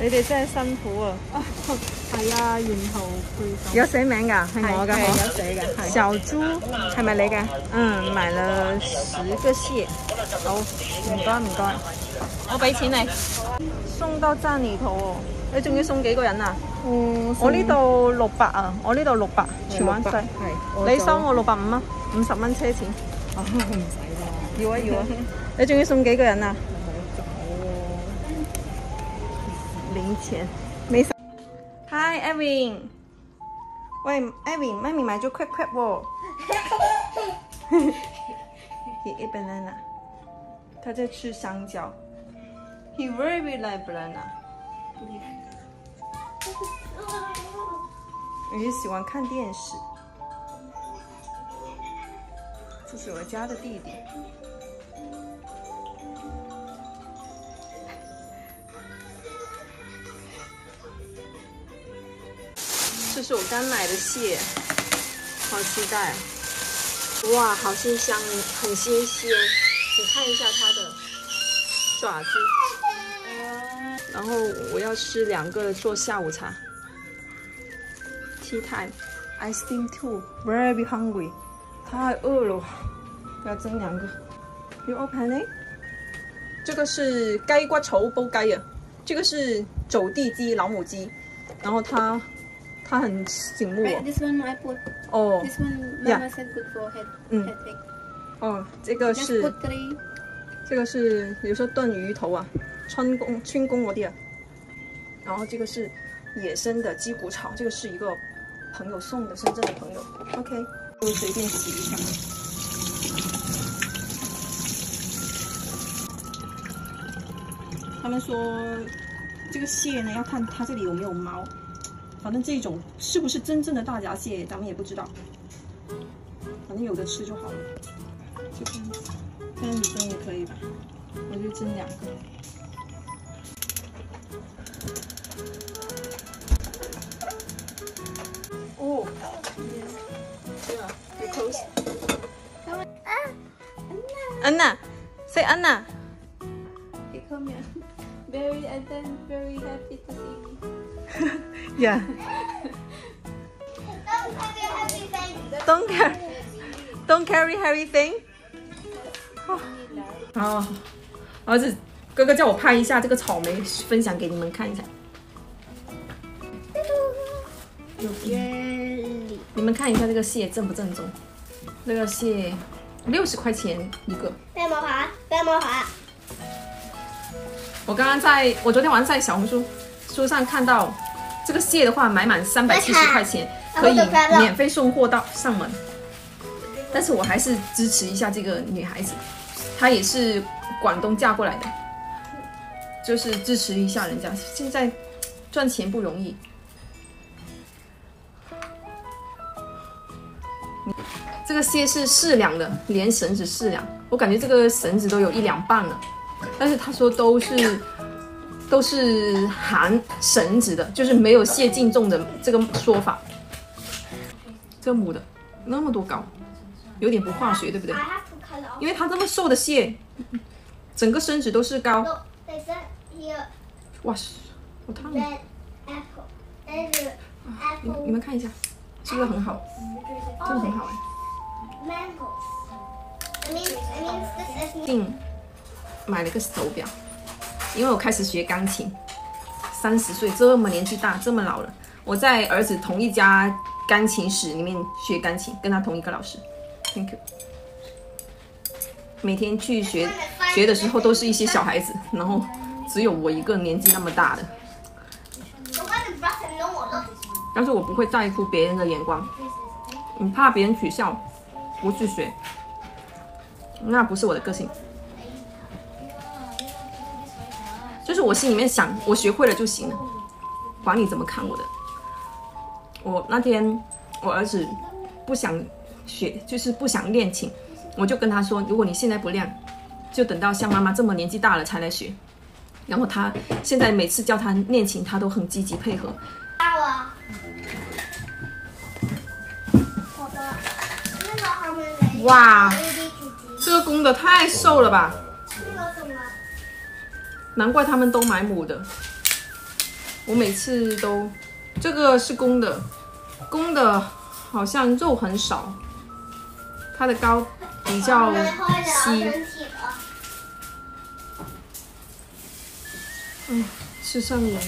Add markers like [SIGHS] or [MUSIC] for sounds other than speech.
你哋真系辛苦啊！系啊，沿途配有写名噶，系我噶，有写嘅。小猪系咪你嘅？嗯，买了十个蟹。好，唔该唔该，我俾钱你，送到站里头。你仲要送几个人啊？嗯，我呢度六百啊，我呢度六百，全湾西。系，你收我六百五蚊，五十蚊车钱。要啊要啊，[LAUGHS] 你仲要送几个人啊？零钱，没啥。Hi，Evan。喂，Evan，妈妈买只 quick He eat banana。他在吃香蕉。He very like banana。你喜欢看电视。这是我家的弟弟。这是我刚买的蟹，好期待！哇，好鲜香，很新鲜。你看一下它的爪子。然后我要吃两个做下午茶。T time, I steam too, very hungry，太饿了，要蒸两个。You o p e n i t 这个是鸡瓜绸煲鸡啊，这个是走地鸡老母鸡，然后它。它很醒目。哦。呀。嗯。哦，这个是。这个是，比如说炖鱼头啊，春宫春宫我弟啊。然后这个是野生的鸡骨草，这个是一个朋友送的，深圳的朋友。OK，就随便洗一下。他们说这个蟹呢，要看它这里有没有毛。反正这种是不是真正的大闸蟹，咱们也不知道。反正有的吃就好了。就这样，子，这样子蒸也可以吧？我就蒸两个。哦，对了，你 close。阿安娜，谁安娜 c o m very and then very happy to see me. [LAUGHS] Yeah. Don't carry heavy thing. Don't carry, r y heavy thing. 哦，儿子，哥哥叫我拍一下这个草莓，分享给你们看一下。有 j 你们看一下这个蟹正不正宗？这个蟹六十块钱一个。白毛花，白毛花。我刚刚在，我昨天晚上在小红书书上看到。这个蟹的话，买满三百七十块钱可以免费送货到上门。但是我还是支持一下这个女孩子，她也是广东嫁过来的，就是支持一下人家。现在赚钱不容易。这个蟹是四两的，连绳子四两。我感觉这个绳子都有一两半了，但是他说都是。都是含绳子的，就是没有谢净重的这个说法。这母的那么多高，有点不化学，对不对？因为它这么瘦的蟹，整个身子都是高。哇塞，好烫啊、你 [SIGHS] 你们看一下，是不是很好，这个很好哎。定买了个手表。因为我开始学钢琴，三十岁这么年纪大，这么老了，我在儿子同一家钢琴室里面学钢琴，跟他同一个老师。Thank you。每天去学学的时候都是一些小孩子，然后只有我一个年纪那么大的。但是我不会在乎别人的眼光，你怕别人取笑，不去学，那不是我的个性。就是我心里面想，我学会了就行了，管你怎么看我的。我那天我儿子不想学，就是不想练琴，我就跟他说，如果你现在不练，就等到像妈妈这么年纪大了才来学。然后他现在每次叫他练琴，他都很积极配合。大王，宝的，那个还没来。哇，这个公的太瘦了吧。难怪他们都买母的，我每次都这个是公的，公的好像肉很少，它的膏比较稀，嗯，吃上瘾了。